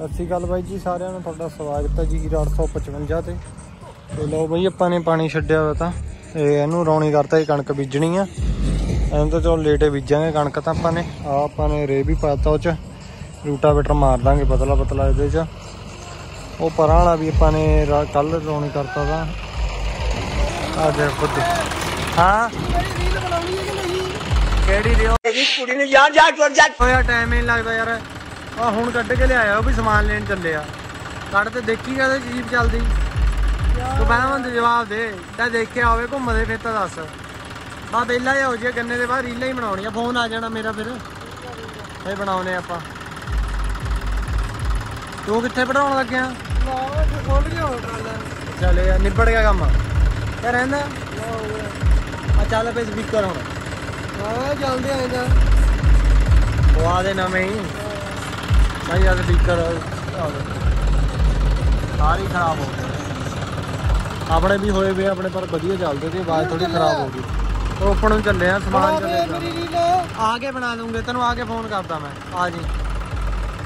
ਸਤਿ ਸ਼੍ਰੀ ਅਕਾਲ ਬਾਈ ਜੀ ਸਾਰਿਆਂ ਨੂੰ ਤੁਹਾਡਾ ਸਵਾਗਤ ਹੈ ਜੀ 855 ਤੇ। ਤੇ ਲਓ ਬਈ ਆਪਾਂ ਨੇ ਪਾਣੀ ਛੱਡਿਆ ਹੋਇਆ ਤਾਂ। ਤੇ ਇਹਨੂੰ ਰੌਣੀ ਕਰਤਾ ਇਹ ਕਣਕ ਬੀਜਣੀ ਆ। ਐਂ ਤਾਂ ਚਲੋ ਲੇਟੇ ਬੀਜਾਂਗੇ ਕਣਕ ਤਾਂ ਆਪਾਂ ਨੇ। ਆ ਆਪਾਂ ਨੇ ਰੇ ਵੀ ਪਾਤਾ ਉਹ ਚ। ਰੂਟਾਵੇਟਰ ਮਾਰ ਦਾਂਗੇ ਪਤਲਾ ਪਤਲਾ ਇਹਦੇ ਚ। ਉਹ ਪਰਾਂ ਵਾਲਾ ਵੀ ਆਪਾਂ ਨੇ ਕੱਲ ਰੌਣੀ ਕਰਤਾ ਤਾਂ ਆ ਦੇਖੋ ਜੀ। ਹਾਂ? ਕਿਹੜੀ ਲਿਓ ਕੁੜੀ ਨੇ ਜਾਨ ਜਾ ਕਰ ਜਾ ਹੋਇਆ ਟਾਈਮ ਹੀ ਲੱਗਦਾ ਯਾਰ। ਆ ਹੁਣ ਕੱਢ ਕੇ ਲਿਆਇਆ ਉਹ ਵੀ ਸਮਾਨ ਲੈਣ ਚੱਲੇ ਆ। ਕੱਢ ਤੇ ਦੇਖੀ ਕਹਦੇ ਜੀਪ ਚੱਲਦੀ। ਤੂੰ ਪਹਿਲਾਂ ਮੈਨੂੰ ਜਵਾਬ ਦੇ ਤਾਂ ਦੇਖਿਆ ਹੋਵੇ ਘੁੰਮਦੇ ਫਿਰ ਤਾਂ ਦੱਸ। ਬਾ ਬੇਲਾ ਹੀ ਹੋ ਜੇ ਗੰਨੇ ਦੇ ਬਾਹਰ ਰੀਲਾਂ ਹੀ ਬਣਾਉਣੀਆਂ ਫੋਨ ਆ ਜਾਣਾ ਮੇਰਾ ਫਿਰ। ਇਹ ਬਣਾਉਨੇ ਆਪਾਂ। ਤੂੰ ਕਿੱਥੇ ਪੜਾਉਣ ਲੱਗਿਆ? ਚੱਲ ਯਾਰ ਨਿਬੜ ਗਿਆ ਕੰਮ। ਕਿਆ ਰਹਿੰਦਾ? ਆ ਚੱਲ ਪੇ ਸਪੀਕਰ ਹੁਣ। ਹਾਂ ਚੱਲਦੇ ਆਂ ਇਹਦਾ। ਪਵਾ ਦੇ ਨਵੇਂ ਹੀ। ਭਾਈ ਆ ਸਪੀਕਰ ਸਾਰੀ ਖਰਾਬ ਹੋ ਗਈ। ਆਪਣੇ ਵੀ ਹੋਏ ਵੇ ਆਪਣੇ ਪਰ ਵਧੀਆ ਚੱਲਦੇ ਤੇ ਆਵਾਜ਼ ਥੋੜੀ ਖਰਾਬ ਹੋ ਗਈ। ਰੋਪਣ ਨੂੰ ਚੱਲੇ ਆ ਸਮਾਨ ਚੱਲੇ ਆ। ਕੇ ਬਣਾ ਲੂੰਗੇ ਤੈਨੂੰ ਆ ਕੇ ਫੋਨ ਕਰਦਾ ਮੈਂ। ਆ ਜੀ।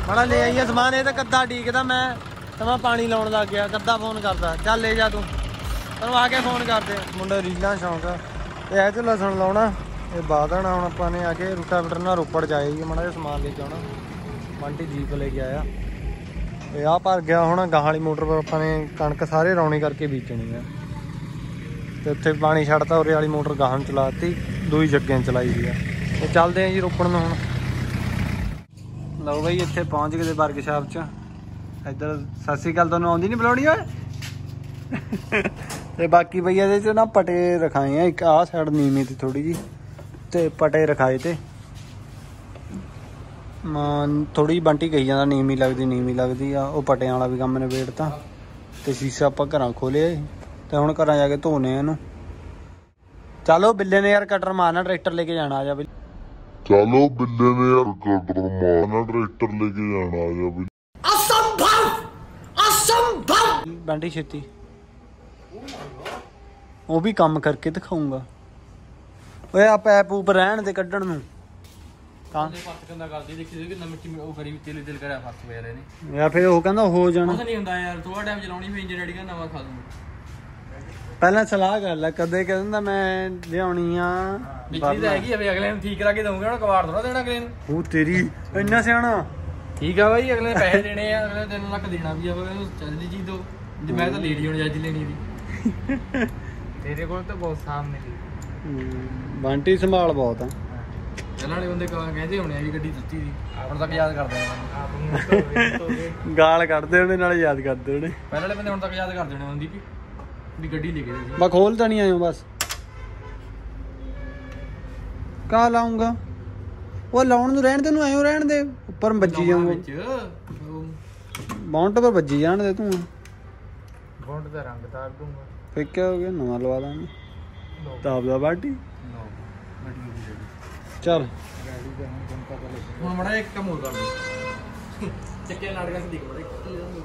ਬੜਾ ਲੈ ਆਈਏ ਸਮਾਨ ਇਹ ਤਾਂ ਕੱਦਾ ਡੀਕਦਾ ਮੈਂ। ਤਾਂ ਮੈਂ ਪਾਣੀ ਲਾਉਣ ਲੱਗ ਗਿਆ ਕੱਦਾ ਫੋਨ ਕਰਦਾ। ਚੱਲ ਲੈ ਜਾ ਤੂੰ। ਤੈਨੂੰ ਆ ਕੇ ਫੋਨ ਕਰਦੇ ਮੁੰਡਾ ਰੀਲਾਂ ਸ਼ੌਂਕ ਆ। ਤੇ ਇਹ ਚ ਲਸਣ ਲਾਉਣਾ ਇਹ ਬਾਦਣਾ ਹੁਣ ਆਪਾਂ ਨੇ ਆ ਕੇ ਰੂਟਾਵੀਟਰ ਨਾਲ ਰੋਪੜ ਜਾਏਗੀ ਮਾੜਾ ਜਿਹਾ ਸਮਾਨ ਲੈ ਕੇ ਆਉਣਾ। ਬੰਟੀ ਜੀਪ ਲੈ ਕੇ ਆਇਆ। ਇਹ ਆ ਭਰ ਗਿਆ ਹੁਣ ਗਾਂ ਵਾਲੀ ਮੋਟਰ ਪਰ ਆਪਾਂ ਨੇ ਕਣਕ ਸਾਰੇ ਰੌਣੀ ਕਰਕੇ ਬੀਜਣੀ ਆ। ਤੇ ਉੱਥੇ ਪਾਣੀ ਛੱਡਤਾ, ਉਰੇ ਵਾਲੀ ਮੋਟਰ ਗਾਹਾਂ ਨੂੰ ਚਲਾਤੀ, ਦੂਈ ਜੱਗੇ ਚਲਾਈ ਦੀ ਆ। ਤੇ ਚੱਲਦੇ ਆ ਜੀ ਰੋਪੜ ਨੂੰ ਹੁਣ। ਲਓ ਬਈ, ਇੱਥੇ ਪਹੁੰਚ ਗਏ ਤੇ ਵਰਕਸ਼ਾਪ 'ਚ। ਇੱਧਰ ਸਤਿ ਸ੍ਰੀ ਅਕਾਲ, ਤੁਹਾਨੂੰ ਆਉਂਦੀ ਨਹੀਂ ਬੁਲਾਉਣੀ, ਓਏ? ਤੇ ਬਾਕੀ ਬਈ ਇਹਦੇ 'ਚ ਨਾ ਪਟੇ ਰਖਾਏ ਆ, ਇੱਕ ਆਹ ਸਾਈਡ ਨੀਵੀਂ ਤੇ ਥੋੜੀ ਜੀ ਤੇ ਪਟੇ ਰਖਾਏ ਤੇ। ਥੋੜੀ ਬੰਟੀ ਕਹੀ ਜਾਂਦਾ ਨੀਵੀਂ ਲੱਗਦੀ ਨੀਵੀਂ ਲੱਗਦੀ ਆ ਉਹ ਪਟਿਆਂ ਵਾਲਾ ਵੀ ਕੰਮ ਨਿਬੇੜਤਾ। ਤੇ ਸ਼ੀਸ਼ਾ ਆਪਾਂ ਘਰਾਂ ਖੋਲਿਆ ਤੇ ਹੁਣ ਘਰਾਂ ਜਾ ਕੇ ਧੋਨੇ ਆ ਇਹਨੂੰ। ਚਲੋ ਬਿੱਲੇ ਨੇ ਯਾਰ ਕਟਰ ਮਾਰਨਾ ਟਰੈਕਟਰ ਲੈ ਕੇ ਜਾਣਾ ਆ ਜਾ ਬਿੱਲੇ। ਚਲੋ ਬਿੱਲੇ ਨੇ ਯਾਰ ਕਟਰ ਮਾਰਨਾ ਟਰੈਕਟਰ ਲੈ ਕੇ ਜਾਣਾ ਆ ਜਾ ਵੀ ਬੰਟੀ ਛੇਤੀ। ਉਹ ਵੀ ਕੰਮ ਕਰਕੇ ਦਿਖਾਉਂਗਾ ਓਏ ਆ ਪੈਪ ਉਪ ਰਹਿਣ ਦੇ ਕੱਢਣ ਨੂੰ। ਤਾਂ। ਫਸ ਕੰਦਾ ਕਰਦੀ ਦੇਖੀ ਸੀ ਕਿ ਨਮਕ ਕੀ ਉਹ ਕਰੀ ਤੇਲ ਦਿਲ ਕਰਿਆ ਫਸ ਪਿਆ ਰਹੇ ਨੇ ਯਾ ਫਿਰ ਉਹ ਕਹਿੰਦਾ ਹੋ ਜਾਣਾ। ਨਹੀਂ ਹੁੰਦਾ ਯਾਰ ਥੋੜਾ ਟਾਈਮ ਚਲਾਉਣੀ ਇੰਜਨ ਰੈਡੀ ਕਰ ਨਵਾਂ ਖਾ ਪਹਿਲਾਂ ਸਲਾਹ ਕਰ ਲੈ ਕਦੇ ਕਹਿੰਦਾ ਮੈਂ ਲਿਆਉਣੀ ਆ। ਬਿਜਲੀ ਤਾਂ ਹੈਗੀ ਅਗਲੇ ਨੂੰ ਠੀਕ ਕਰਾ ਕੇ ਦਊਂਗਾ ਹੁਣ ਕਵਾੜ ਥੋੜਾ ਦੇਣਾ ਅਗਲੇ ਨੂੰ। ਉਹ ਤੇਰੀ ਇੰਨਾ ਸਿਆਣਾ। ਠੀਕ ਆ ਬਾਈ ਅਗਲੇ ਨੇ ਪੈਸੇ ਦੇਣੇ ਆ ਅਗਲੇ ਨੇ 3 ਲੱਖ ਦੇਣਾ ਵੀ ਆ ਉਹਨੂੰ ਚੱਲਦੀ ਚੀਜ਼ ਦੋ ਜੇ ਮੈਂ ਤਾਂ ਲੇਡੀ ਹੁਣ ਜੱਜ ਲੈਣੀ ਦੀ ਤੇਰੇ ਕੋਲ ਤਾਂ ਬਹੁਤ ਸਾਹਮਣੇ ਹਮ, ਬੰਟੀ ਸੰਭਾਲ ਬਹੁਤ ਆ। ਪਹਿਲਾਂ ਵਾਲੇ ਬੰਦੇ ਕਹਾਂ ਕਹਿੰਦੇ ਹੋਣੇ ਆ ਵੀ ਗੱਡੀ ਦਿੱਤੀ ਦੀ ਹੁਣ ਤੱਕ ਯਾਦ ਕਰਦੇ ਆ। ਗਾਲ ਕੱਢਦੇ ਉਹਨੇ ਨਾਲ ਯਾਦ ਕਰਦੇ ਉਹਨੇ ਪਹਿਲਾਂ ਵਾਲੇ ਬੰਦੇ ਹੁਣ ਤੱਕ ਯਾਦ ਕਰਦੇ ਹੋਣੇ ਹੁੰਦੀ ਵੀ ਵੀ ਗੱਡੀ ਲੈ ਕੇ ਦੇ ਸੀ ਬਾ ਖੋਲ ਤਾਂ ਨਹੀਂ ਆਇਓ ਬਸ। ਕਾ ਲਾਉਂਗਾ? ਉਹ ਲਾਉਣ ਨੂੰ ਰਹਿਣ ਦੇ ਨੂੰ ਆਇਓ ਰਹਿਣ ਦੇ। ਉੱਪਰ ਵੱਜੀ ਜਾਊਗਾ। ਮਾਉਂਟ ਪਰ ਵੱਜੀ ਜਾਣ ਦੇ ਤੂੰ। ਬੌਂਡ ਦਾ ਰੰਗ ਤਾਰ ਦੂੰਗਾ ਫੇਰ ਹੋ ਗਿਆ? ਨਵਾਂ ਲਵਾ ਦਾਂਗੇ ਤਾਪ ਦਾ ਬਾਟੀ। ਨੋ ਦੀ ਰੈਡੀ ਚੱਲ। ਹੁਣ ਮੜਾ ਇੱਕ ਕੰਮ ਹੋਰ ਕਰ ਦੇ ਚੱਕੇ ਨਾਟਕਾਂ ਚ ਦੇਖ ਬੜਾ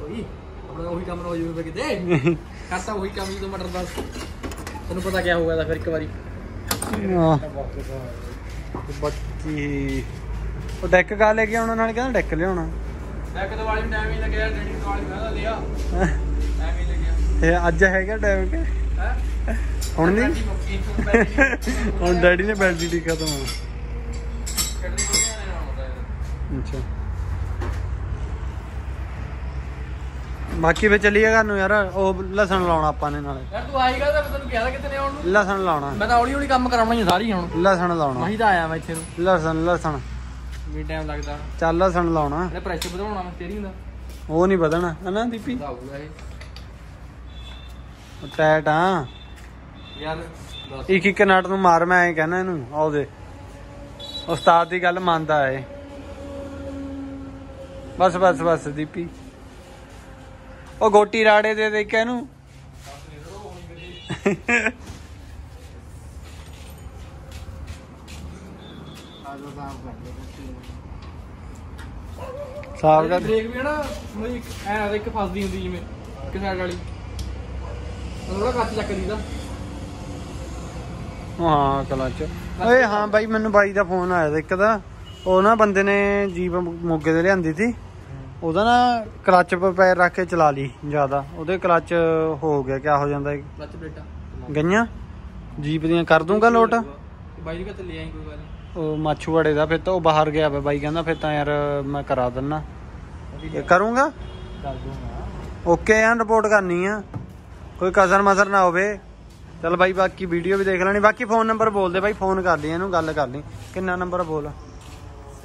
ਹੋਈ ਆਪਣਾ ਉਹੀ ਕੰਮ ਨਾ ਹੋ ਜਾਵੇ ਕਿਤੇ। ਕਰਤਾ ਉਹੀ ਕੰਮ ਜਦੋਂ ਮਟਰ ਬਸ ਤੈਨੂੰ ਪਤਾ ਕੀ ਹੋਊਗਾ ਤਾਂ ਫਿਰ ਇੱਕ ਵਾਰੀ। ਬਾਕੀ ਉਹ ਡੈਕ ਕਾ ਲੈ ਕੇ ਆਉਣਾ ਨਾਲ ਕਹਿੰਦਾ ਡੈਕ ਲਿਆਉਣਾ। ਇੱਕ ਦਿਵਾਲੀ ਨੂੰ ਟਾਈਮ ਹੀ ਲੱਗਿਆ ਡੈਡੀ ਦਿਵਾਲੀ ਨੂੰ ਕਹਿੰਦਾ ਲਿਆ। ਟਾਈਮ ਹੀ ਲੱਗਿਆ ਇਹ ਅੱਜ ਹੈਗਾ ਟਾਈਮ ਕਿ? ਹੁਣ ਨਹੀਂ? ਤੋਂ ਹੁਣ ਡੈਡੀ ਨੇ ਬੈਟਰੀ ਟੀ ਖਤਮ ਕੱਢੀ ਕੋਈ ਨਹੀਂ ਆਉਂਦਾ ਅੱਛਾ। ਬਾਕੀ ਫੇ ਚੱਲੀਏ ਘਰ ਨੂੰ ਯਾਰ ਉਹ ਲਸਣ ਲਾਉਣਾ ਆਪਾਂ ਨੇ ਨਾਲੇ। ਯਾਰ ਤੂੰ ਆਏਗਾ ਤਾਂ ਮੈਂ ਤੈਨੂੰ ਕਿਹਾ ਤਾਂ ਕਿਤੇ ਨੇ ਆਉਣ ਨੂੰ। ਲਸਣ ਲਾਉਣਾ। ਮੈਂ ਤਾਂ ਹੌਲੀ ਹੌਲੀ ਕੰਮ ਕਰਾਉਣਾ ਹੀ ਸਾਰੀ ਹੁਣ। ਲਸਣ ਲਾਉਣਾ। ਮਹੀਂ ਤਾਂ ਆਇਆ ਮੈਂ ਇੱਥੇ ਨੂੰ। ਲਸਣ ਲਸਣ। ਵੀ ਟਾਈਮ ਲੱਗਦਾ। ਚੱਲ ਲਸਣ ਲਾਉਣਾ। ਇਹਨੇ ਪ੍ਰੈਸ਼ਰ ਵਧਾਉਣਾ ਮੈਂ ਸਟੀਅਰਿੰਗ ਦਾ ਉਹ ਨਹੀਂ ਵਧਣਾ ਹਨਾ ਦੀਪੀ? ਵਧਾਊਗਾ ਇਹ। ਟੈਟ ਆ। ਯਾਰ ਇੱਕ ਇੱਕ ਨਟ ਨੂੰ ਮਾਰ ਮੈਂ ਐਂ ਕਹਿਣਾ ਇਹਨੂੰ ਆਉ ਦੇ। ਉਸਤਾਦ ਦੀ ਗੱਲ ਮੰਨਦਾ ਏ ਬਸ ਬਸ ਬਸ ਦੀਪੀ। ਉਹ ਗੋਟੀ ਰਾੜੇ ਦੇ ਦੇ ਕੇ ਇਹਨੂੰ? ਸਾਫ਼ ਕਰ ਬ੍ਰੇਕ ਵੀ ਹੈ ਨਾ ਮਤਲਬ ਇੱਕ ਐ ਇੱਕ ਫਸਦੀ ਹੁੰਦੀ ਜਿਵੇਂ ਇੱਕ ਸਾਈਡ ਵਾਲੀ। ਥੋੜਾ ਕੱਚ ਚੱਕ ਦੀਦਾ ਹਾਂ ਕਲਚ ਓਏ ਹਾਂ ਬਾਈ ਮੈਨੂੰ ਬਾਈ ਦਾ ਫੋਨ ਆਇਆ ਸੀ ਇੱਕ ਦਾ। ਉਹ ਨਾ ਬੰਦੇ ਨੇ ਜੀਪ ਮੋਗੇ ਤੇ ਲਿਆਂਦੀ ਸੀ। ਉਹਦਾ ਨਾ ਕਲੱਚ ਪੈਰ ਰੱਖ ਕੇ ਚਲਾ ਲਈ ਜ਼ਿਆਦਾ। ਉਹਦੇ ਕਲੱਚ ਹੋ ਗਿਆ ਕਿਆ ਹੋ ਜਾਂਦਾ? ਕਲਚ ਪਲੇਟਾਂ ਗਈਆਂ? ਜੀਪ ਦੀਆਂ ਕਰ ਦੂੰਗਾ ਲੋਟ? ਬਾਈ ਜੀ ਕਿਤੇ ਲੈ ਆਈ ਕੋਈ ਗੱਲ। ਉਹ ਮਾਛੂਵਾੜੇ ਦਾ ਫਿਰ ਤਾਂ ਉਹ ਬਾਹਰ ਗਿਆ ਵਾ। ਬਾਈ ਕਹਿੰਦਾ ਫਿਰ ਤਾਂ ਯਾਰ ਮੈਂ ਕਰਾ ਦਿੰਨਾ। ਇਹ ਕਰੂੰਗਾ? ਕਰ ਦੂੰਗਾ। ਓਕੇ ਆ ਰਿਪੋਰਟ ਕਰਨੀ ਆ। ਕੋਈ ਕਸਰ ਮਸਰ ਨਾ ਹੋਵੇ। ਚਲ ਬਾਈ ਬਾਕੀ ਵੀਡੀਓ ਵੀ ਦੇਖ ਲੈਣੀ। ਬਾਕੀ ਫੋਨ ਨੰਬਰ ਬੋਲ ਦੇ ਬਾਈ ਫੋਨ ਕਰ ਲਈ ਇਹਨੂੰ ਗੱਲ ਕਰ ਲਈ। ਕਿੰਨਾ ਨੰਬਰ ਬੋਲ?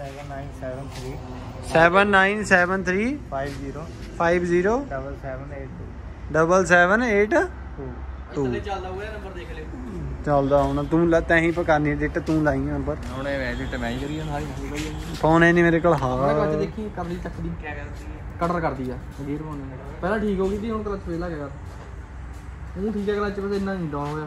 7973 7973 50 50 7782 7782 ਥੱਲੇ ਚੱਲਦਾ ਹੋਇਆ ਨੰਬਰ ਦੇਖ ਲਿਓ। ਚੱਲਦਾ ਹੁਣ ਤੂੰ ਲੈ ਤੈਂ ਹੀ ਪਕਾਨੀ ਡਿੱਟ ਤੂੰ ਲਾਈ ਨੰਬਰ ਹੁਣ ਇਹ ਤੇ ਮੈਂ ਹੀ ਕਰੀ ਜਾਂਦਾ ਸਾਰੀ ਫੋਨ ਹੈ ਨਹੀਂ ਮੇਰੇ ਕੋਲ ਹਾਂ। ਮੈਂ ਕਲਚ ਦੇਖੀ ਕਰਦੀ ਚੱਕਦੀ ਕੀ ਕਰਦੀ ਹੈ? ਕਟਰ ਕਰਦੀ ਆ ਗੀਰ ਪਾਉਣੇ ਪਹਿਲਾਂ ਠੀਕ ਹੋ ਗਈ ਸੀ ਹੁਣ ਕਲਚ ਫੇਲ ਆ ਗਿਆ ਉਹ ਠੀਕ ਹੈ ਕਲਚ ਬਸ ਇੰਨਾ ਨਹੀਂ ਡਾਊਨ ਹੋਇਆ।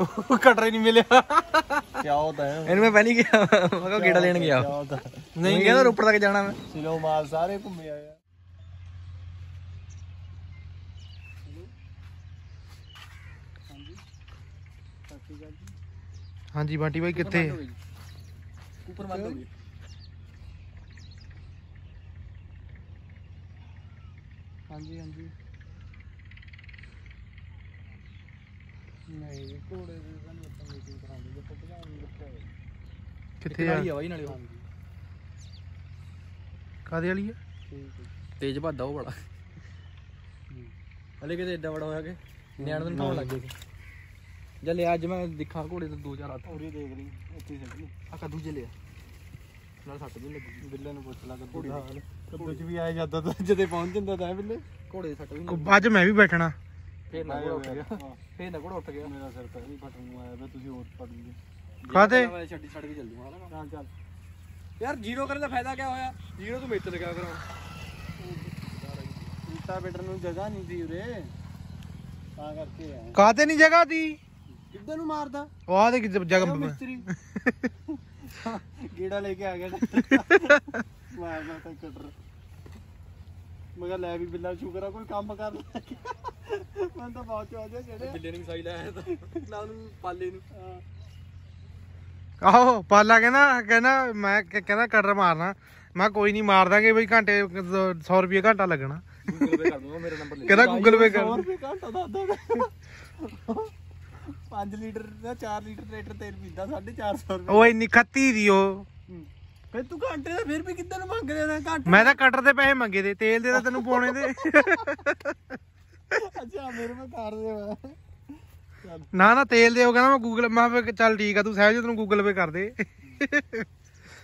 ਉਹ ਕਟਰ ਹੀ ਨਹੀਂ ਮਿਲਿਆ ਕਿਆ ਹੋਤਾ ਹੈ ਇਹਨੂੰ ਮੈਂ ਪਹਿਲੀ ਗਿਆ ਮੈਂ ਕਿਹਾ ਗੇੜਾ ਲੈਣ ਗਿਆ ਕਿਆ ਹੋਤਾ ਨਹੀਂ ਕਹਿੰਦਾ ਰੋਪੜ ਤੱਕ ਜਾਣਾ ਮੈਂ ਸਿਲੋ ਮਾਲ ਸਾਰੇ ਘੁੰਮੇ ਆਇਆ ਹਾਂਜੀ ਬਾਟੀ ਭਾਈ ਕਿੱਥੇ ਉੱਪਰ ਬੰਦ ਹੋ ਨਹੀਂ ਘੋੜੇ ਦੇ ਤਾਂ ਨਹੀਂ ਆਪਾਂ ਮੀਟਿੰਗ ਕਰਾਉਂਦੇ ਜੇ ਭਜਾਉਣ ਨੂੰ ਰੱਖਿਆ ਹੋਇਆ ਕਿੱਥੇ ਆ? ਆ ਬਾਈ ਨਾਲੇ ਉਹ। ਕਾਦੇ ਵਾਲੀ ਆ? ਠੀਕ ਹੈ। ਤੇਜ ਭੱਦਾ ਉਹ ਬੜਾ ਹਲੇ ਕਿਤੇ ਏਡਾ ਬੜਾ ਹੋਇਆ ਕਿ? ਨਿਆਣ ਨੂੰ ਢਾਉਣ ਲੱਗ ਗਏ। ਸੀ ਜਾਂ ਲਿਆ ਅੱਜ ਮੈਂ ਦੇਖਾਂ ਘੋੜੇ ਤੇ ਦੋ ਚਾਰ ਹੱਥ। ਉਰੇ ਦੇਖ ਲਈ ਇੱਥੇ ਹੀ ਛੱਡ ਲਈ। ਆ ਕੱਦੂ ਚ ਲਿਆ। ਨਾਲ ਸੱਟ ਵੀ ਲੱਗੀ। ਬਿੱਲੇ ਨੂੰ ਪੁੱਛ ਲਾ ਕੱਦੂ ਦਾ ਹਾਲ। ਕੱਦੂ ਚ ਵੀ ਆਇਆ ਜਾਂਦਾ ਤਾਂ ਜਦੇ ਪਹੁੰਚ ਜਾਂਦਾ ਤਾਂ ਬਿੱਲੇ। ਘੋੜੇ ਦੇ ਸੱਟ ਵੀ ਲੱਗੀ ਅੱਜ ਮੈਂ ਵੀ ਬੈਠਣਾ। ਫੇਰ ਨਾ ਘੋੜਾ ਉੱਠ ਗਿਆ। ਫੇਰ ਨਾ ਘੋੜਾ ਉੱਠ ਗਿਆ। ਮੇਰਾ ਸਿਰ ਤਾਂ ਵੀ ਫਟਣ ਨੂੰ ਆਇਆ ਵਾ ਤੁਸੀਂ ਹੋਰ ਫੜ ਲਈਏ। ਕਾਤੇ ਮੈਂ ਛੱਡੀ ਛੱਡ ਕੇ ਚੱਲ ਜੂਗਾ ਨਾ ਚੱਲ ਚੱਲ। ਯਾਰ ਜ਼ੀਰੋ ਕਰਨ ਦਾ ਫਾਇਦਾ ਕੀ ਹੋਇਆ? ਜ਼ੀਰੋ ਤੂੰ ਮੇਤੇ ਲਗਾ ਕਰਾਂ? ਇੰਟਾ ਬੈਟਰ ਨੂੰ ਜਗ੍ਹਾ ਨਹੀਂ ਸੀ ਉਰੇ। ਤਾਂ ਕਰਕੇ ਆ ਕਾਤੇ ਨਹੀਂ ਜਗ੍ਹਾ ਦੀ? ਕਿੱਧਰ ਨੂੰ ਮਾਰਦਾ? ਉਹ ਆ ਦੇ ਜਗ੍ਹਾ ਮਿਸਤਰੀ। ਗੇੜਾ ਲੈ ਕੇ ਆ ਗਿਆ। ਮਾਰਦਾ ਤਾਂ ਕਟਰ ਮਗਰ ਲੈ ਵੀ ਬਿੱਲਾ ਸ਼ੁਕਰ ਆ ਕੋਈ ਕੰਮ ਕਰ ਲੈ ਮੈਂ ਤਾਂ ਬਹੁਤ ਚੋ ਜਾ ਜਿਹੜੇ ਬਿੱਲੇ ਨੂੰ ਸਾਈ ਲਾਇਆ ਤਾਂ। ਨਾਲ ਨੂੰ ਪਾਲੇ ਨੂੰ। ਆਹੋ ਪਾਲਾ ਕਹਿੰਦਾ ਕਹਿੰਦਾ ਮੈਂ ਕਹਿੰਦਾ ਕਟਰ ਮਾਰਨਾ। ਮੈਂ ਕੋਈ ਨਹੀਂ ਮਾਰ ਦਾਂਗੇ ਬਈ ਘੰਟੇ 100 ਰੁਪਏ ਘੰਟਾ ਲੱਗਣਾ। ਗੂਗਲ ਪੇ ਕਰ ਦੂੰਗਾ ਮੇਰਾ ਨੰਬਰ ਲੈ ਕਹਿੰਦਾ ਗੂਗਲ ਪੇ 100 ਕਰ ਰੁਪਏ ਘੰਟਾ ਦਾ ਅੱਧਾ 5 ਲੀਟਰ ਦਾ 4 ਲੀਟਰ ਲੀਟਰ ਤੇਲ ਪੀਂਦਾ 450 ਰੁਪਏ ਉਹ ਇੰਨੀ ਖੱਤੀ ਦੀ ਉਹ। ਫਿਰ ਤੂੰ ਘੰਟੇ ਦਾ ਫਿਰ ਵੀ ਕਿੱਦਾਂ ਨੂੰ ਮੰਗ ਰਿਹਾ ਘੰਟੇ ਮੈਂ ਤਾਂ ਕਟਰ ਦੇ ਪੈਸੇ ਮੰਗੇ ਦੇ ਤੇਲ ਦੇ ਤਾਂ ਤੈਨੂੰ ਪਾਉਣੇ ਦੇ। ਅੱਛਾ ਮੇਰੇ ਮੈਂ ਕਰ ਦੇ ਨਾ ਨਾ ਤੇਲ ਦੇ ਉਹ ਕਹਿੰਦਾ ਮੈਂ ਗੂਗਲ ਮੈਂ ਕਿਹਾ ਚੱਲ ਠੀਕ ਆ ਤੂੰ ਸਹਿਜ ਤੈਨੂੰ ਗੂਗਲ ਪੇ ਕਰ ਦੇ।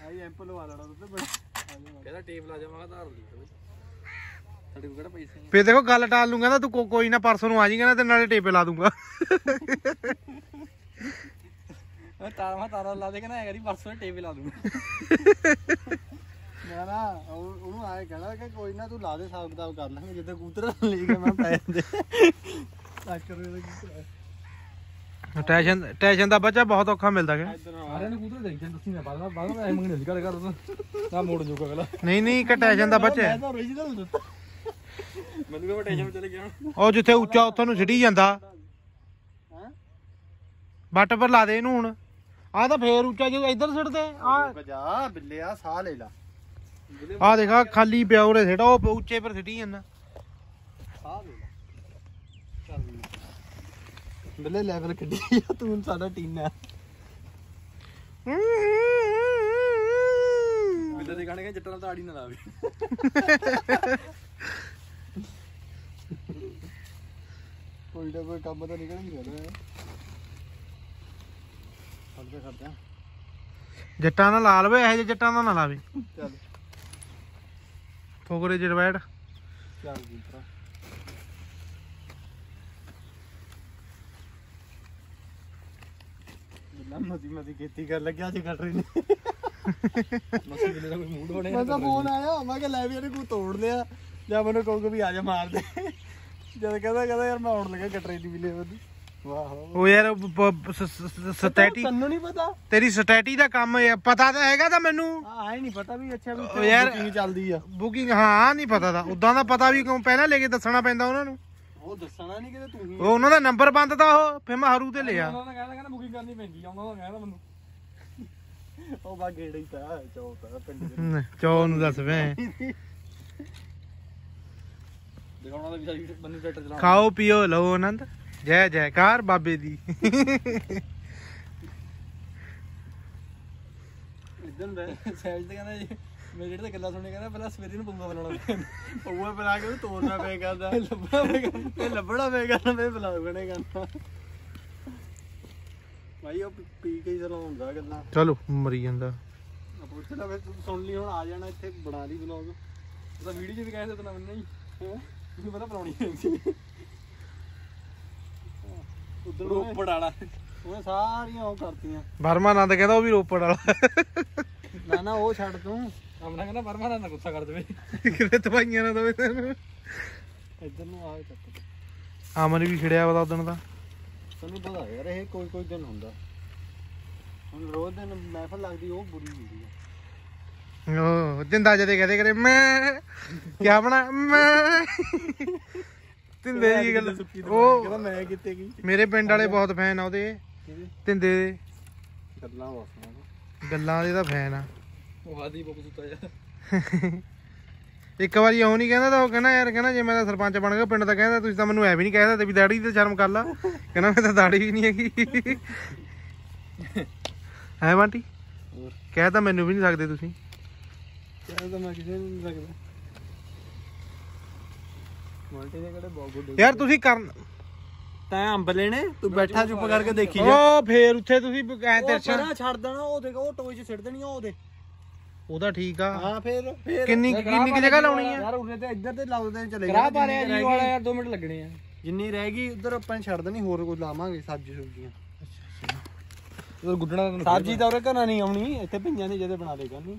ਆਈ ਐਂਪਲ ਲਵਾ ਲੈਣਾ ਤੇ ਬੜਾ। ਕਹਿੰਦਾ ਟੇਪ ਲਾ ਜਾਵਾਂਗਾ ਧਾਰ ਲਈ ਸਾਡੇ ਕੋਲ ਕਿਹੜਾ ਪੈਸੇ ਨੇ? ਫੇਰ ਦੇਖੋ ਗੱਲ ਟਾਲ ਲੂੰਗਾ ਨਾ ਤੂੰ ਕੋਈ ਨਾ ਪਰਸੋਂ ਨੂੰ ਆ ਜੀ ਕਹਿੰਦਾ ਤੇ ਨਾਲੇ ਟੇਪੇ ਲਾ ਦੂੰਗਾ। ਮੈਂ ਤਾਰਾ ਮਾ ਤਾਰਾ ਲਾ ਦੇ ਕਹਿੰਦਾ ਐ ਕਰੀ ਪਰਸੋਂ ਟੇਪ ਲਾ ਦੂੰਗਾ। ਮੈਂ ਨਾ ਉਹ- ਉਹਨੂੰ ਆਏ ਕਹਿਣਾ ਕਿ ਕੋਈ ਨਾ ਤੂੰ ਲਾ ਦੇ ਹਿਸਾਬ ਕਿਤਾਬ ਕਰ ਲਾਂਗੇ ਜਿੱਦਾਂ ਕੂਤਰ ਲੈ ਕੇ ਮੈਂ ਪੈ ਜਾਂਦੇ। ਲੱਖ ਰੁਪਏ ਦਾ ਕੂਤਰ ਟੈਸ਼ਨ ਟੈਸ਼ਨ ਦਾ ਬੱਚਾ ਬਹੁਤ ਔਖਾ ਮਿਲਦਾ ਹੈ ਇੱਧਰ ਸਾਰਿਆਂ ਨੂੰ ਕੂਤਰ ਦੇਖੀ ਦੱਸੀ ਮੈਂ ਬਾਅਦ ਬਾਅਦ ਮੈਂ ਮੰਗਣੇ ਸੀ ਘਰ ਘਰ ਤਾਂ ਮੋੜ ਜੂਗਾ ਅਗਲਾ। ਨਹੀਂ ਨਹੀਂ ਇੱਕ ਟੈਸ਼ਨ ਦਾ ਬੱਚਾ ਮੈਂ ਹੈ। ਤਾਂ origignal ਦਿੱਤਾ। ਮੈਨੂੰ ਕਿਹਾ ਟੈਨਸ਼ਨ ਚਲੇ ਗਿਆ। ਉਹ ਜਿੱਥੇ ਉੱਚਾ ਉੱਥੋਂ ਨੂੰ ਛਿੜੀ ਜਾਂਦਾ। ਹਾਂ? ਬੱਟ ਪਰ ਲਾ ਦੇ ਇਹਨੂੰ ਹੁਣ। ਆਹ ਤਾਂ ਫੇਰ ਉੱਚਾ ਜੇ ਇੱਧਰ ਛਿੜਦੇ ਆ। ਬਜਾ ਬਿੱਲਿਆ ਸਾਹ ਲੈ ਲਾ। ਆ ਦੇਖਾ ਖਾਲੀ ਪਿਆ ਉਰੇ ਛਿੜਾ ਉਹ ਉੱਚੇ ਪਰ ਛਿੜੀ ਜਾਂਦਾ। ਸਾਹ ਲੈ ਲਾ। ਚੱਲ ਬਿੱਲੇ ਲੈਵਲ ਕੱਢੀ ਆ ਤੂੰ ਸਾਡਾ ਟੀਨਾ। ਬਿੱਲੇ ਦੇ ਗਾਣੇ ਜੱਟਾਂ ਨਾਲ ਤਾੜੀ ਨਾ ਲਾਵੇ। ਕੋਈ ਨਾ ਕੋਈ ਕੰਮ ਤਾਂ ਨਿਕਲ ਹੀ ਰਿਹਾ ਖੜਦੇ ਖੜਦੇ ਜੱਟਾਂ ਦਾ ਲਾ ਲਵੇ ਇਹੋ ਜਿਹੇ ਜੱਟਾਂ ਦਾ ਨਾ ਲਾਵੇ। ਚੱਲ। ਫੋਗਰੇ ਜਰਵੈੜ ਚੱਲ ਜੀ ਭਰਾ। ਮਤੀ ਮਤੀ ਖੇਤੀ ਕਰ ਲੱਗਿਆ ਸੀ ਕੱਟ ਰਹੀ ਨੇ। ਮਸੀ ਬਿਲੇ ਦਾ ਕੋਈ ਮੂਡ ਬਣੇ ਮੈਂ ਤਾਂ ਫੋਨ ਆਇਆ ਮੈਂ ਕਿਹਾ ਲੈ ਵੀ ਇਹਨੇ ਕੋਈ ਤੋੜ ਲਿਆ ਜਾਂ ਮੈਨੂੰ ਕਹੂਗਾ ਵੀ ਆ ਜਾ ਮਾਰ ਦੇ। ਜਦ ਕਹਿੰਦਾ ਕਹਿੰਦਾ ਯਾਰ ਮੈਂ ਆਉਣ ਲੱਗਾ ਕਟਰੇ ਦੀ ਬਿਲੇ ਉਹਦੀ ਉਹ ਯਾਰ ਸਟੈਟੀ ਤੈਨੂੰ ਨਹੀਂ ਪਤਾ? ਤੇਰੀ ਸਟੈਟੀ ਦਾ ਕੰਮ ਹੈ ਪਤਾ ਤਾਂ ਹੈਗਾ ਤਾਂ ਮੈਨੂੰ। ਆਏ ਨਹੀਂ ਪਤਾ ਵੀ ਅੱਛਾ ਵੀ ਯਾਰ- booking ਚੱਲਦੀ ਆ। ਬੁਕਿੰਗ ਹਾਂ ਨਹੀਂ ਪਤਾ ਦਾ ਉਦਾਂ ਦਾ ਪਤਾ ਵੀ ਕਿਉਂ ਪਹਿਲਾਂ ਲੈ ਕੇ ਦੱਸਣਾ ਪੈਂਦਾ ਉਹਨਾਂ ਨੂੰ। ਉਹ ਦੱਸਣਾ ਨਹੀਂ ਕਿਤੇ ਤੂੰ ਹੀ। ਉਹ ਉਹਨਾਂ ਦਾ ਨੰਬਰ ਬੰਦ ਤਾਂ ਉਹ ਫਿਰ ਮੈਂ ਹਰੂ ਤੇ ਲਿਆ। ਉਹਨਾਂ ਨੇ ਕਹਿੰਦਾ ਕਹਿੰਦਾ ਬੁਕਿੰਗ ਕਰਨੀ ਪੈਂਦੀ ਆ ਉਹਨਾਂ ਦਾ ਕਹਿੰਦਾ ਮੈਨੂੰ। ਉਹ ਬਾ ਗੇੜਾ ਹੀ ਤਾਂ ਚੌਥ ਆ ਪਿੰਡ ਦੇ ਚੋ ਨੂੰ ਦੱਸ ਵੇ। ਦਿਖਾਉਣਾ ਤਾਂ ਵੀ ਬੰਦੇ ਟਰੈਕਟਰ ਚਲਾਉਣਾ ਖਾਓ ਪੀਓ ਲਓ ਆਨੰਦ। ਜੈ ਜੈਕਾਰ ਬਾਬੇ ਦੀ। ਇਦਾਂ ਦਾ ਤੇ ਕਹਿੰਦਾ ਜੀ ਮੇਰੇ ਜਿਹੜੇ ਤੇ ਗੱਲਾਂ ਸੁਣੇ ਕਹਿੰਦਾ ਪਹਿਲਾਂ ਸਵੇਰੇ ਨੂੰ ਪਊਗਾ ਬਣਾਉਣਾ ਉਹ ਬਣਾ ਕੇ ਤੋੜਨਾ ਪਏ ਕਰਦਾ ਲੱਭਣਾ ਪਏ ਇਹ ਲੱਭਣਾ ਪਏ ਕਰਦਾ ਮੈਂ ਬੁਲਾ ਬਣੇ ਕਰਦਾ ਭਾਈ ਉਹ ਪੀ- ਕੇ ਹੀ ਚਲਾਉਂਦਾ ਗੱਲਾਂ। ਚਲੋ ਮਰੀ ਜਾਂਦਾ। ਪੁੱਛ ਲੈ ਫਿਰ ਤੂੰ ਸੁਣ ਲਈ ਹੁਣ ਆ ਜਾਣਾ ਇੱਥੇ ਬਣਾ ਲਈ ਵਲੌਗ ਉਹਦਾ ਵੀਡੀਓ ਵੀ ਕਹਿੰਦੇ ਤਾਂ ਮੈਨੂੰ ਨਹੀਂ। ਹੈਂ? ਮੈਨੂੰ ਪਤਾ ਬਣਾਉਣੀ ਸੀ ਉਧਰ ਰੋਪੜ ਵਾਲਾ। ਉਹਨੇ ਸਾਰੀਆਂ ਉਹ ਕਰਤੀਆਂ। ਵਰਮਾ ਆਨੰਦ ਕਹਿੰਦਾ ਉਹ ਵੀ ਰੋਪੜ ਵਾਲਾ। ਨਾ ਨਾ ਉਹ ਛੱਡ ਤੂੰ। ਆਪਣਾ ਕਹਿੰਦਾ ਪਰਮਾ ਨਾ ਗੁੱਸਾ ਕਰ ਦੇਵੇ ਕਿਤੇ ਤਵਾਈਆਂ ਨਾ ਦਵੇ ਤੈਨੂੰ। ਇੱਧਰ ਨੂੰ ਆ ਚੱਕ ਅਮਨ ਵੀ ਛਿੜਿਆ ਵਾ ਉਦਣ ਦਾ। ਤੈਨੂੰ ਪਤਾ ਯਾਰ ਇਹ ਕੋਈ ਕੋਈ ਦਿਨ ਹੁੰਦਾ। ਹੁਣ ਰੋਜ਼ ਦਿਨ ਮਹਿਫਲ ਲੱਗਦੀ ਉਹ ਬੁਰੀ ਹੁੰਦੀ ਆ। ਉਹ ਜਿੰਦਾ ਜਦੇ ਕਹਦੇ ਕਰੇ ਮੈਂ ਕੀ ਬਣਾ ਮੈਂ ਤਿੰਦੇ ਦੀ ਗੱਲ? ਕਹਿੰਦਾ ਉਹ ਮੈਂ ਕਿੱਥੇ ਗਈ ਮੇਰੇ ਪਿੰਡ ਵਾਲੇ ਬਹੁਤ ਫੈਨ ਆ ਉਹਦੇ। ਤਿੰਦੇ ਦੇ। ਗੱਲਾਂ ਵਾਸਣਾ ਗੱਲਾਂ ਦੇ ਤਾਂ ਫੈਨ ਆ। ਉਹ ਹਾਦੀ ਬੁੱਕ ਸੁੱਤਾ ਜਾ। ਇੱਕ ਵਾਰੀ ਉਹ ਨਹੀਂ ਕਹਿੰਦਾ ਤਾਂ ਉਹ ਕਹਿੰਦਾ ਯਾਰ ਕਹਿੰਦਾ ਜੇ ਮੈਂ ਤਾਂ ਸਰਪੰਚ ਬਣ ਗਿਆ ਪਿੰਡ ਦਾ ਕਹਿੰਦਾ ਤੁਸੀਂ ਤਾਂ ਮੈਨੂੰ ਐ ਵੀ ਨਹੀਂ ਕਹਿਦਾ ਤੇ ਵੀ ਦਾੜੀ ਤੇ ਸ਼ਰਮ ਕਰ ਲਾ। ਕਹਿੰਦਾ ਮੈਂ ਤਾਂ ਦਾੜੀ ਵੀ ਨਹੀਂ ਹੈਗੀ। ਹੈ ਬੰਟੀ? ਹੋਰ। ਕਹਿ ਤਾਂ ਮੈਨੂੰ ਵੀ ਨਹੀਂ ਸਕਦੇ ਤੁਸੀਂ। ਕਿਹਾ ਤਾਂ ਮੈਂ ਕਿਸੇ ਨੂੰ ਨਹੀਂ ਲੱਗਦਾ ਮਲਟੀ ਦੇ ਕਿਹੜੇ ਬਹੁਤ ਗੁੱਡ ਯਾਰ ਤੁਸੀਂ ਕਰਨ ਤੈਂ ਅੰਬ ਲੈਣੇ? ਤੂੰ ਬੈਠਾ ਚੁੱਪ ਕਰਕੇ ਦੇਖੀ ਜਾ। ਉਹ ਫੇਰ ਉੱਥੇ ਤੁਸੀਂ ਐ ਉਹ ਦਰਸ਼ਨ ਪਰਾਂ ਛੱਡ ਦੇਣਾ ਉਹ ਦੇਖ ਉਹ ਟੋਏ 'ਚ ਸਿੱਟ ਦੇਣੀ ਆ ਉਹਦੇ ਉਹਦਾ ਠੀਕ ਆ। ਹਾਂ ਫੇਰ ਫੇਰ ਕਿੰਨੀ ਕਿੰਨੀ ਕੁ ਜਗ੍ਹਾ ਲਾਉਣੀ ਆ? ਯਾਰ ਉਰੇ ਤੇ ਇੱਧਰ ਤੇ ਲਾਉਂਦੇ ਚਲੇ ਕਰਾ ਜਾਣਾ, ਪਾ ਰਿਹਾ ਜਿੰਨੀ ਜੀ ਵਾਲਾ ਯਾਰ 2 ਮਿੰਟ ਲੱਗਣੇ ਆ। ਜਿੰਨੀ ਰਹਿ ਗਈ ਉਧਰ ਆਪਾਂ ਛੱਡ ਦੇਣੀ ਹੋਰ ਕੋਈ ਲਾਵਾਂਗੇ ਸਬਜ਼ੀ ਸੁਬਜ਼ੀਆਂ। ਉਹ ਗੁੱਡਣਾ ਤਾਂ ਸਬਜ਼ੀ ਤਾਂ ਉਰੇ ਘਰਾਂ ਨਹੀਂ ਆਉਣੀ ਇੱਥੇ ਭਿੰਜਾਂ ਦੀ ਜਦੇ ਬਣਾ ਲੇਗਾ ਨਹੀਂ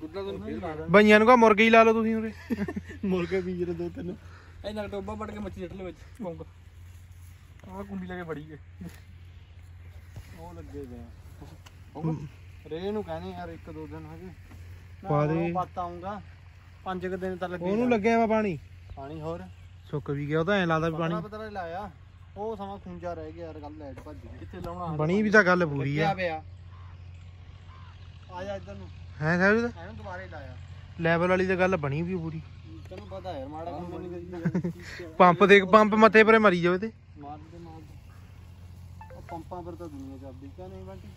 ਗੁੱਡਣਾ ਤਾਂ ਫੇਰ ਬਈਆਂ ਨੂੰ ਕਾ ਮੁਰਗੇ ਹੀ ਲਾ ਲਓ ਤੁਸੀਂ ਉਰੇ। ਮੁਰਗੇ ਬੀਜ ਦੇ ਦੋ ਤਿੰਨ। ਇਹ ਨਾਲ ਟੋਬਾ ਪੜ ਕੇ ਮੱਛੀ ਛੱਡ ਲੈ ਵਿੱਚ ਪੌਂਗ ਆਹ ਕੁੰਡੀ ਲਾ ਕੇ ਬੜੀ ਗਏ ਉਹ ਲੱਗੇ ਵੇ ਰੇ ਨੂੰ ਕਹਿੰਦੇ ਯਾਰ ਇੱਕ ਦੋ ਦਿਨ ਹਜੇ ਪਾ ਦੇ। ਪੱਤ ਆਉਂਗਾ ਪੰਜ ਕੁ ਦਿਨ ਤਾਂ ਲੱਗੇ ਉਹਨੂੰ ਲੱਗਿਆ ਵਾ ਪਾਣੀ। ਪਾਣੀ ਹੋਰ? ਸੁੱਕ ਵੀ ਗਿਆ ਉਹ ਤਾਂ ਐ ਲੱਗਦਾ ਵੀ ਪਾਣੀ। ਪਤਲਾ ਲਾਇਆ। ਉਹ ਸਮਾਂ ਖੁੰਝਾ ਰਹਿ ਗਿਆ ਯਾਰ ਕੱਲ ਲਾਈਟ ਭੱਜ ਗਈ। ਕਿੱਥੇ ਲਾਉਣਾ ਬਣੀ ਵੀ ਤਾਂ ਗੱਲ ਪੂਰੀ ਆ। ਪਿਆ। ਆ ਜਾ ਇੱਧਰ ਨੂੰ। ਹੈ ਸਾਹਿਬ ਇਹਨੂੰ ਦੁਬਾਰੇ ਲਾਇਆ। ਲੈਵਲ ਵਾਲੀ ਤਾਂ ਗੱਲ ਬਣੀ ਵੀ ਪੂਰੀ। ਤੈਨੂੰ ਪਤਾ ਯਾਰ ਮਾੜਾ ਕੰਮ ਨਹੀਂ ਪੰਪ ਦੇ ਪੰਪ ਮੱਥੇ ਪਰੇ ਮਰੀ ਜਾਵੇ ਤੇ ਮਾਰ ਦੇ ਮਾਰ ਦੇ ਉਹ ਪੰਪਾਂ ਪਰ ਤਾਂ ਦੁਨੀਆ ਚੱਲਦੀ ਕਿਆ ਨਹੀਂ ਬੰਟੀ?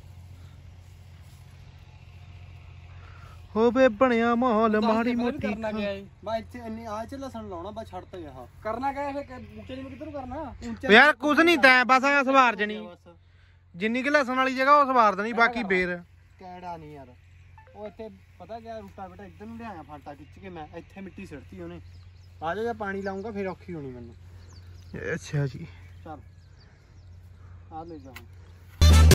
ਹੋਵੇ ਬਣਿਆ ਮਾਹੌਲ ਮਾੜੀ ਮੋਟੀ ਕਰਨਾ ਹੈ ਬਾ ਇੱਥੇ ਇੰਨੀ ਆ ਚ ਲਸਣ ਲਾਉਣਾ ਬਾ ਛੱਡ ਤਾ ਗਿਆ ਕਰਨਾ ਹੈ ਫਿਰ? ਬੂਟੇ ਨੂੰ ਕਿੱਧਰ ਕਰਨਾ? ਯਾਰ ਕੁਝ ਨਹੀਂ ਤੈਂ ਬਸ ਆ ਸਵਾਰ ਜਣੀ। ਬਸ। ਜਿੰਨੀ ਕਿ ਲਸਣ ਵਾਲੀ ਜਗ੍ਹਾ ਉਹ ਸਵਾਰ ਦੇਣੀ ਬਾਕੀ ਫੇਰ। ਕਿਹੜਾ ਨਹੀਂ ਯਾਰ। ਉਹ ਇੱਥੇ ਪਤਾ ਕਿਆ ਰੂਟਾ ਬੇਟਾ ਇੱਧਰ ਨੂੰ ਲਿਆਇਆ ਫਾਟਾ ਖਿੱਚ ਕੇ ਮੈਂ ਇੱਥੇ ਮਿੱਟੀ ਸਿੱਟਤੀ ਉਹਨੇ। ਆ ਜਾ ਜਾਂ ਪਾਣੀ ਲਾਉਂਗਾ ਫਿਰ ਔਖੀ ਹੋਣੀ ਮੈਨੂੰ। ਅੱਛਾ ਜੀ। ਚੱਲ। ਆ ਲੈ ਜਾ।